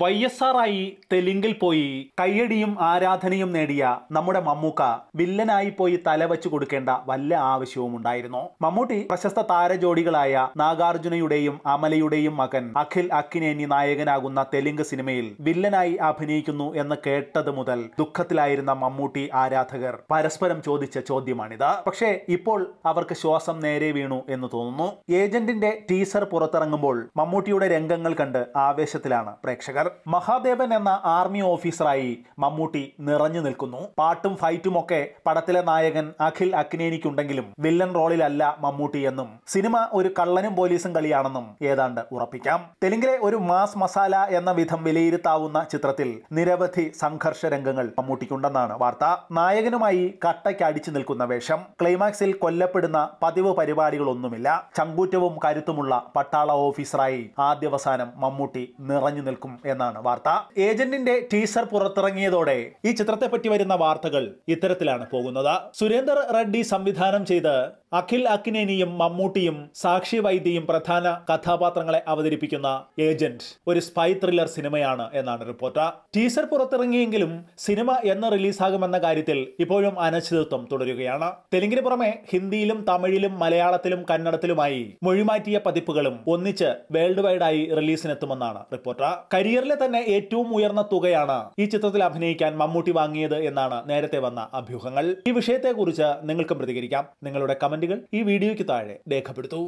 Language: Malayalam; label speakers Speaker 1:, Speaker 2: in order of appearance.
Speaker 1: വൈ എസ് ആർ ആയി തെലുങ്കിൽ പോയി കയ്യടിയും ആരാധനയും നേടിയ നമ്മുടെ മമ്മൂക്ക വില്ലനായി പോയി തലവച്ചു കൊടുക്കേണ്ട വല്ല ആവശ്യവും ഉണ്ടായിരുന്നു. മമ്മൂട്ടി പ്രശസ്ത താരജോഡികളായ നാഗാർജുനയുടെയും അമലയുടെയും മകൻ അഖിൽ അക്കിനേനി നായകനാകുന്ന തെലുങ്ക് സിനിമയിൽ വില്ലനായി അഭിനയിക്കുന്നു എന്ന് കേട്ടത് മുതൽ ദുഃഖത്തിലായിരുന്ന മമ്മൂട്ടി ആരാധകർ പരസ്പരം ചോദിച്ച ചോദ്യമാണിത്. പക്ഷേ ഇപ്പോൾ അവർക്ക് ശ്വാസം നേരെ വീണു എന്ന് തോന്നുന്നു. ഏജന്റിന്റെ ടീസർ പുറത്തിറങ്ങുമ്പോൾ മമ്മൂട്ടിയുടെ രംഗങ്ങൾ കണ്ട് ആവേശത്തിലാണ് പ്രേക്ഷകർ. മഹാദേവൻ എന്ന ആർമി ഓഫീസറായി മമ്മൂട്ടി നിറഞ്ഞു നിൽക്കുന്നു. പാട്ടും ഫൈറ്റും ഒക്കെ പടത്തിലെ നായകൻ അഖിൽ അക്നേനിക്കുണ്ടെങ്കിലും വില്ലൻ റോളിലല്ല മമ്മൂട്ടി എന്നും സിനിമ ഒരു കള്ളനും പോലീസും കളിയാണെന്നും ഏതാണ്ട് ഉറപ്പിക്കാം. തെലുങ്കിലെ ഒരു മാസ് മസാല എന്ന വിധം വിലയിരുത്താവുന്ന ചിത്രത്തിൽ നിരവധി സംഘർഷ രംഗങ്ങൾ മമ്മൂട്ടിക്കുണ്ടെന്നാണ് വാർത്ത. നായകനുമായി കട്ടയ്ക്ക് അടിച്ചു നിൽക്കുന്ന വേഷം. ക്ലൈമാക്സിൽ കൊല്ലപ്പെടുന്ന പതിവ് പരിപാടികളൊന്നുമില്ല. ചങ്കൂറ്റവും കരുത്തുമുള്ള പട്ടാള ഓഫീസറായി ആദ്യവസാനം മമ്മൂട്ടി നിറഞ്ഞു നിൽക്കും എന്നാണ് വാർത്ത. ഏജന്റിന്റെ ടീസർ പുറത്തിറങ്ങിയതോടെ ഈ ചിത്രത്തെപ്പറ്റി വരുന്ന വാർത്തകൾ ഇത്തരത്തിലാണ് പോകുന്നത്. സുരേന്ദർ റെഡ്ഡി സംവിധാനം ചെയ്ത് അഖിൽ അക്കിനേനിയും മമ്മൂട്ടിയും സാക്ഷി വൈദ്യയും പ്രധാന കഥാപാത്രങ്ങളെ അവതരിപ്പിക്കുന്ന ഏജന്റ് ഒരു സ്പൈ ത്രില്ലർ സിനിമയാണ് എന്നാണ് റിപ്പോർട്ട്. ടീസർ പുറത്തിറങ്ങിയെങ്കിലും സിനിമ എന്ന് റിലീസാകുമെന്ന കാര്യത്തിൽ ഇപ്പോഴും അനിശ്ചിതത്വം തുടരുകയാണ്. തെലുങ്കിന് പുറമെ ഹിന്ദിയിലും തമിഴിലും മലയാളത്തിലും കന്നഡത്തിലുമായി മൊഴിമാറ്റിയ പതിപ്പുകളും ഒന്നിച്ച് വേൾഡ് വൈഡായി റിലീസിനെത്തുമെന്നാണ് റിപ്പോർട്ട്. കരിയറിലെ തന്നെ ഏറ്റവും ഉയർന്ന തുകയാണ് ഈ ചിത്രത്തിൽ അഭിനയിക്കാൻ മമ്മൂട്ടി വാങ്ങിയത് എന്നാണ് നേരത്തെ വന്ന അഭ്യൂഹങ്ങൾ. ഈ വിഷയത്തെക്കുറിച്ച് നിങ്ങൾക്കും പ്രതികരിക്കാം. നിങ്ങളുടെ കമന്റുകൾ ഈ വീഡിയോയ്ക്ക് താഴെ രേഖപ്പെടുത്തൂ.